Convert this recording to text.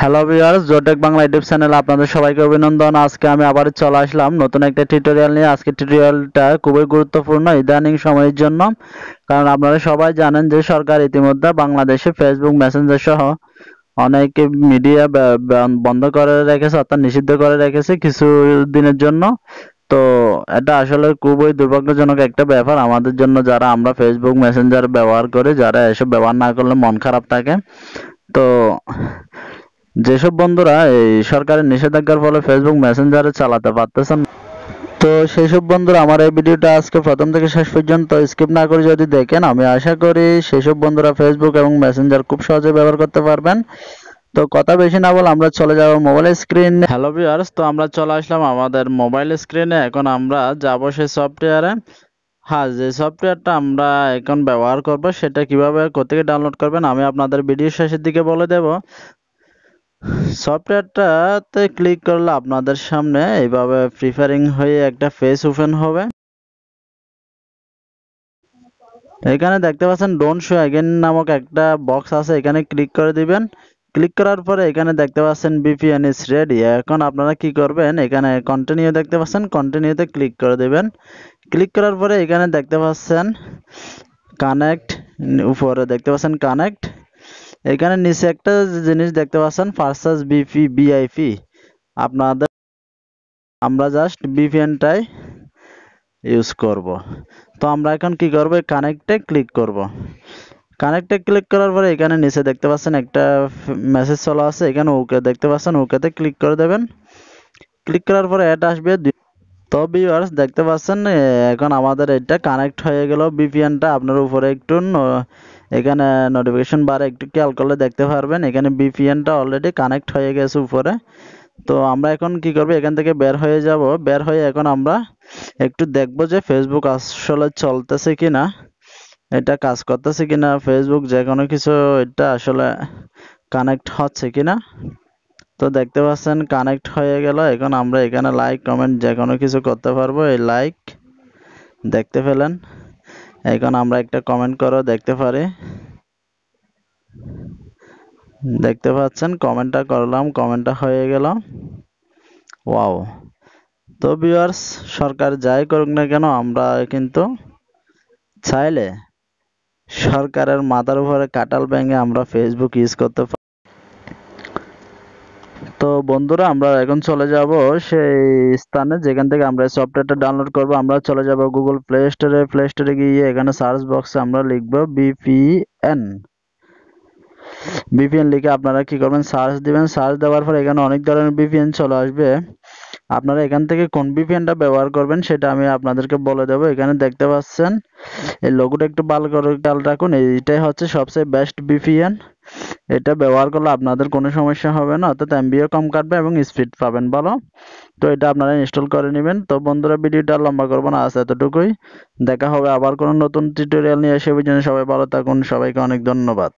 Hello viewers জোটেক Bangla YouTube চ্যানেলে আপনাদের সবাইকে অভিনন্দন। আজকে আমি আবার চলে আসলাম নতুন একটা টিউটোরিয়াল নিয়ে। আজকে টিউটোরিয়ালটা খুবই গুরুত্বপূর্ণ ইদানিং সময়ের জন্য। কারণ আপনারা সবাই জানেন যে সরকার ইতিমধ্যে বাংলাদেশে ফেসবুক মেসেঞ্জার সহ অনেক মিডিয়া বন্ধ করে রেখেছে, অর্থাৎ নিষিদ্ধ করে রেখেছে কিছু দিনের জন্য। তো এটা আসলে খুবই দুর্ভাগ্যজনক একটা ব্যাপার। আমাদের জন্য যারা আমরা ফেসবুক মেসেঞ্জার ব্যবহার করি, যারা এসব ব্যবহার না করলে মন খারাপ থাকে। তো যেসব বন্ধুরা এই সরকারের নিষেধাজ্ঞার ফলে ফেসবুক মেসেঞ্জারে চালাতে পারতেছেন তো সেই সব বন্ধুরা আমার এই ভিডিওটা আজকে প্রথম থেকে শেষ পর্যন্ত স্কিপ না করে যদি দেখেন, আমি আশা করি সেই সব বন্ধুরা ফেসবুক এবং মেসেঞ্জার খুব সহজে ব্যবহার করতে পারবেন। তো কথা বেশি না বল আমরা চলে যাব মোবাইল স্ক্রিন হ্যালো ভিউয়ার্স তো আমরা চলে আসলাম আমাদের মোবাইল স্ক্রিনে এখন আমরা যাব সেই সফটওয়্যারে হ্যাঁ যে সফটওয়্যারটা আমরা এখন ব্যবহার করব, সেটা কীভাবে, কোথেকে ডাউনলোড করবেন, আমি আপনাদের ভিডিও শেষের দিকে বলে দেব। সফটওয়্যারটাতে ক্লিক করলে আপনাদের সামনে এইভাবে প্রিফারিং হয়ে একটা ফেস ওপেন হবে। এখানে দেখতে পাচ্ছেন ডোন্ট শো অ্যাগেন নামক একটা বক্স আছে, এখানে ক্লিক করে দিবেন। ক্লিক করার পরে এখানে দেখতে পাচ্ছেন বিপিএন ইস রেডি এখন আপনারা কি করবেন, এখানে কন্টিনিউ দেখতে পাচ্ছেন কন্টিনিউতে ক্লিক করে দেবেন। ক্লিক করার পরে এখানে দেখতে পাচ্ছেন কানেক্ট উপরে দেখতে পাচ্ছেন কানেক্ট এখানে নিচে একটা জিনিস দেখতে পাচ্ছেন ফার্সাস বিপি বিআইপি আপনাদের আমরা জাস্ট বিপিএনটাই ইউজ করব। তো আমরা এখন কি করব? কানেক্টে ক্লিক করব। কানেক্টে ক্লিক করার পরে এখানে নিচে দেখতে পাচ্ছেন একটা মেসেজ চলে আছে এখানে ওকে দেখতে পাচ্ছেন। ওকেতে ক্লিক করে দেবেন। ক্লিক করার পরে এটা আসবে। তো ভিউয়ার্স দেখতে পাচ্ছেন, এখন আমাদের এটা কানেক্ট হয়ে গেল বিপিএনটা আপনার উপরে একটু এখানে নোটিফিকেশন বারে একটু খেয়াল করলে দেখতে পারবেন। এখানে বিপিএনটা অলরেডি কানেক্ট হয়ে গেছে উপরে। তো আমরা এখন কি করব? এখান থেকে বের হয়ে যাব। বের হয়ে এখন আমরা একটু দেখব যে ফেসবুক আসলে চলতেছে কিনা। এটা কাজ করতেছে কিনা? ফেসবুক যে কোনো কিছু এটা আসলে কানেক্ট হচ্ছে কিনা? তো দেখতে পাচ্ছেন কানেক্ট হয়ে গেল। এখন আমরা এখানে লাইক কমেন্ট যে কোনো কিছু করতে পারব। এই লাইক দেখতে পেলেন। এখন আমরা একটা কমেন্ট করে, দেখতে পারি। দেখতে পাচ্ছেন কমেন্টটা করলাম কমেন্টটা হয়ে গেল। ওয়াও তো ভিউয়ার্স সরকার যাই করুক না কেন, আমরা কিন্তু চাইলে সরকারের মাথার উপরে কাটাল ব্যাঙে আমরা ফেসবুক ইউজ করতে পারি। তো বন্ধুরা, আমরা এখন চলে যাব সেই স্থানে, যেখান থেকে আমরা সফটওয়্যারটা ডাউনলোড করব। আমরা চলে যাব গুগল প্লে স্টোরে প্লে স্টোরে গিয়ে এখানে সার্চ বক্সে আমরা লিখব বিপিএন বিপিএন লিখে আপনারা কি করবেন? সার্চ দিবেন। সার্চ দেওয়ার পর এখানে অনেক ধরনের বিপিএন চলে আসবে। আপনারা এখান থেকে কোন বিপিএনটা ব্যবহার করবেন সেটা আমি আপনাদেরকে বলে দেবো। এখানে দেখতে পাচ্ছেন, এই লোগোটা একটু ভালো করে খেয়াল রাখুন। এইটাই হচ্ছে সবচেয়ে বেস্ট বিপিএন এটা ব্যবহার করলে আপনাদের কোনো সমস্যা হবে না। অর্থাৎ এমবিও কম কাটবে এবং স্পিড পাবেন ভালো। তো এটা আপনারা ইনস্টল করে নেবেন। তো বন্ধুরা, ভিডিওটা লম্বা করব না, আজ এতটুকুই। দেখা হবে আবার কোনো নতুন টিউটোরিয়াল নিয়ে। এসে ওই জন্য সবাই ভালো থাকুন। সবাইকে অনেক ধন্যবাদ।